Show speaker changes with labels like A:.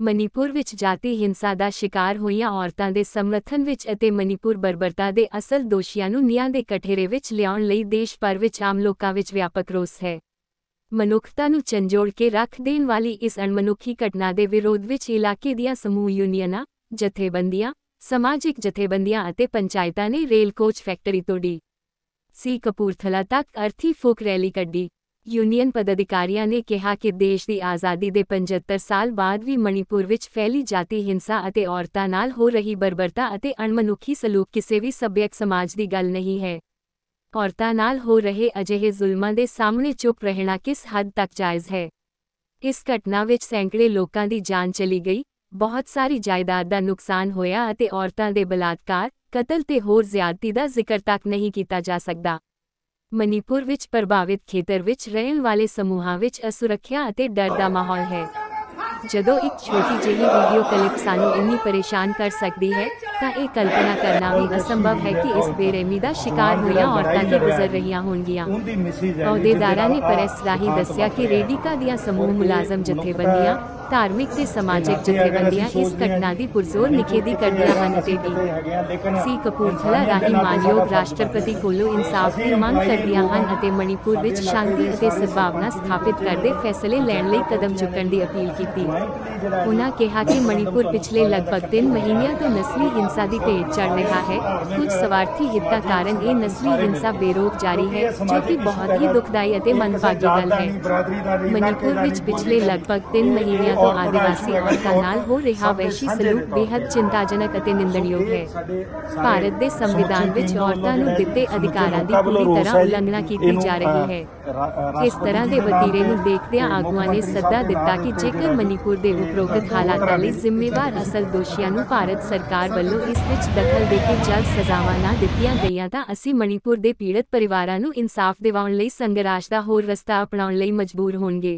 A: ਮਨੀਪੁਰ ਵਿੱਚ ਜਾਤੀ ਹਿੰਸਾ ਦਾ ਸ਼ਿਕਾਰ ਹੋਈਆਂ ਔਰਤਾਂ ਦੇ ਸਮਰਥਨ ਵਿੱਚ ਅਤੇ ਮਨੀਪੁਰ ਬਰਬਰਤਾ ਦੇ ਅਸਲ ਦੋਸ਼ੀਆਂ ਨੂੰ ਨਿਆਂ ਦੇ ਕਠੇਰੇ ਵਿੱਚ ਲਿਆਉਣ ਲਈ ਦੇਸ਼ ਭਰ ਵਿੱਚ ਆਮ ਲੋਕਾਂ ਵਿੱਚ ਵਿਆਪਕ ਰੋਸ ਹੈ। ਮਨੁੱਖਤਾ ਨੂੰ ਚੰਜੋੜ ਕੇ ਰੱਖ ਦੇਣ ਵਾਲੀ ਇਸ ਅਣਮਨੁੱਖੀ ਘਟਨਾ ਦੇ ਵਿਰੋਧ ਵਿੱਚ ਇਲਾਕੇ ਦੀਆਂ ਸਮੂਹ ਯੂਨੀਅਨਾਂ, ਜਥੇਬੰਦੀਆਂ, ਸਮਾਜਿਕ ਜਥੇਬੰਦੀਆਂ ਅਤੇ ਪੰਚਾਇਤਾਂ ਨੇ ਰੇਲ ਕੋਚ ਫੈਕਟਰੀ ਤੋੜੀ। ਸੀ ਕਪੂਰਥਲਾ ਤੱਕ ਅਰਥੀ ਫੂਕ ਰੈਲੀ ਕੱਢੀ। ਯੂਨੀਅਨ ਪਦਾਧਿਕਾਰੀਆਂ ਨੇ ਕਿਹਾ ਕਿ ਦੇਸ਼ ਦੀ ਆਜ਼ਾਦੀ ਦੇ 75 ਸਾਲ ਬਾਅਦ ਵੀ ਮਣੀਪੁਰ ਵਿੱਚ ਫੈਲੀ ਜਾਤੀ ਹਿੰਸਾ ਅਤੇ ਔਰਤਾਂ ਨਾਲ ਹੋ ਰਹੀ ਬਰਬਰਤਾ ਅਤੇ ਅਣਮਨੁੱਖੀ ਸਲੂਕ ਕਿਸੇ ਵੀ ਸੱਭਿਅਕ ਸਮਾਜ ਦੀ ਗੱਲ ਨਹੀਂ ਹੈ। ਔਰਤਾਂ ਨਾਲ ਹੋ ਰਹੇ ਅਜਿਹੇ ਜ਼ੁਲਮਾਂ ਦੇ ਸਾਹਮਣੇ ਚੁੱਪ ਰਹਿਣਾ ਕਿਸ ਹੱਦ ਤੱਕ ਜਾਇਜ਼ ਹੈ? ਇਸ ਘਟਨਾ ਵਿੱਚ ਸੈਂਕੜੇ ਲੋਕਾਂ ਦੀ ਜਾਨ ਚਲੀ ਗਈ, ਬਹੁਤ ਸਾਰੀ ਜਾਇਦਾਦ ਦਾ ਨੁਕਸਾਨ ਹੋਇਆ ਅਤੇ ਔਰਤਾਂ ਦੇ ਬਲਾਤਕਾਰ, ਕਤਲ ਤੇ ਹੋਰ ਜ਼ਿਆਦਤੀ ਦਾ ਜ਼ਿਕਰ ਤੱਕ ਨਹੀਂ ਕੀਤਾ ਜਾ ਸਕਦਾ। ਮਨੀਪੁਰ ਵਿੱਚ ਪ੍ਰਭਾਵਿਤ ਖੇਤਰ ਵਿੱਚ ਰਹਿਣ ਵਾਲੇ ਸਮੂਹਾਂ ਵਿੱਚ ਅਸੁਰੱਖਿਆ ਅਤੇ ਡਰ ਦਾ ਮਾਹੌਲ ਹੈ। ਜਦੋਂ ਇੱਕ ਛੋਟੀ ਜਿਹੀ ਵੀਡੀਓ ਕਲਿੱਪ ਸਾਨੂੰ ਇੰਨੀ ਪਰੇਸ਼ਾਨ ਕਰ ਸਕਦੀ ਹੈ ਤਾਂ ਇਹ ਕਲਪਨਾ ਕਰਨਾ ਵੀ ਅਸੰਭਵ ਹੈ ਕਿ ਇਸ ਬੇਰਹਿਮੀ ਦਾ ਸ਼ਿਕਾਰ ਹੋਈਆਂ ਔਰਤਾਂ ਕੀ ਗੁਜ਼ਰ ਰਹੀਆਂ ਹੋਣਗੀਆਂ। ਅਹੁਦੇਦਾਰਾਂ ਨੇ ਪ੍ਰੈਸ ਰਾਹੀਂ ਦੱਸਿਆ ਕਿ ਰੇਡੀਕਾ ਦੀਆਂ ਸਮੂਹ ਮੁਲਾਜ਼ਮ ਜਥੇਬੰਦੀਆਂ ਧਾਰਮਿਕ ਤੇ ਸਮਾਜਿਕ ਜਥੇਬੰਦੀਆਂ ਇਸ ਘਟਨਾ ਦੀ ਪੁਰਜ਼ੋਰ ਨਿਖੇਧੀ ਕਰਦੀਆਂ ਹਨ ਤੇ ਡੀ ਸੀ ਕਪੂਰਥਲਾ ਰਾਹੀਂ ਮਾਨਯੋਗ ਰਾਸ਼ਟਰਪਤੀ ਕੋਲੋਂ ਇਨਸਾਫ ਦੀ ਮੰਗ ਕਰਦੀਆਂ ਹਨ ਅਤੇ ਮਣੀਪੁਰ ਵਿੱਚ ਸ਼ਾਂਤੀ ਅਤੇ ਸਦਭਾਵਨਾ ਸਥਾਪਿਤ ਕਰਦੇ ਫੈਸਲੇ ਲੈਣ ਲਈ ਕਦਮ ਚੁੱਕਣ ਦੀ ਅਪੀਲ ਕੀਤੀ। ਉਨ੍ਹਾਂ ਕਿਹਾ ਕਿ ਮਣੀਪੁਰ ਪਿਛਲੇ ਲਗਭਗ 3 ਮਹੀਨਿਆਂ ਤੋਂ ਨਸਲੀ ਹਿੰਸਾ ਦੀ ਭੇਟ ਚੜ ਰਿਹਾ ਹੈ। ਕੁਝ ਸਵਾਰਥੀ ਹਿੱਤਾਂ ਕਾਰਨ ਇਹ ਨਸਲੀ ਹਿੰਸਾ ਬੇਰੋਕ ਜਾਰੀ ਹੈ, ਜੋ ਕਿ ਬਹੁਤ ਹੀ ਦੁਖਦਾਈ ਅਤੇ ਮੰਦਭਾਗੀ ਗੱਲ ਹੈ। ਮਣੀਪੁਰ ਵਿੱਚ ਪਿਛਲੇ ਲਗਭਗ 3 ਮਹੀਨਿਆਂ ਤੋਂ ਆਦਿਵਾਸੀ ਔਰਤਾਂ ਨਾਲ ਹੋ ਰਿਹਾ ਵੈਸ਼ੀ ਸਲੂਕ ਬੇहद ਚਿੰਤਾਜਨਕ ਅਤੇ ਨਿੰਦਣਯੋਗ ਹੈ। ਭਾਰਤ ਦੇ ਸੰਵਿਧਾਨ ਵਿੱਚ ਔਰਤਾਂ ਨੂੰ ਦਿੱਤੇ ਅਧਿਕਾਰਾਂ ਦੀ ਪੂਰੀ ਤਰ੍ਹਾਂ ਉਲੰਘਣਾ ਕੀਤੀ ਜਾ ਰਹੀ ਹੈ। ਇਸ ਤਰ੍ਹਾਂ ਦੇ ਵਤੀਰੇ ਨੂੰ ਦੇਖਦਿਆਂ ਆਗੂਆਂ ਨੇ ਸੱਦਾ ਦਿੱਤਾ ਕਿ ਜੇਕਰ ਮਨੀਪੁਰ ਦੇ ਉਪਰੋਕਤ ਹਾਲਾਤਾਂ ਲਈ ਜ਼ਿੰਮੇਵਾਰ ਅਸਲ ਦੋਸ਼ੀਆਂ ਨੂੰ ਭਾਰਤ ਸਰਕਾਰ ਵੱਲੋਂ ਇਸ ਵਿੱਚ ਦਖਲ ਦੇ ਕੇ ਜਲਦ ਸਜ਼ਾਵਾਂ ਨਾ ਦਿੱਤੀਆਂ ਗਈਆਂ ਤਾਂ ਅਸੀਂ ਮਣੀਪੁਰ ਦੇ ਪੀੜਤ ਪਰਿਵਾਰਾਂ ਨੂੰ ਇਨਸਾਫ ਦਿਵਾਉਣ ਲਈ ਸੰਘਰਸ਼ ਦਾ ਹੋਰ ਰਸਤਾ ਅਪਣਾਉਣ ਲਈ ਮਜਬੂਰ ਹੋਣਗੇ।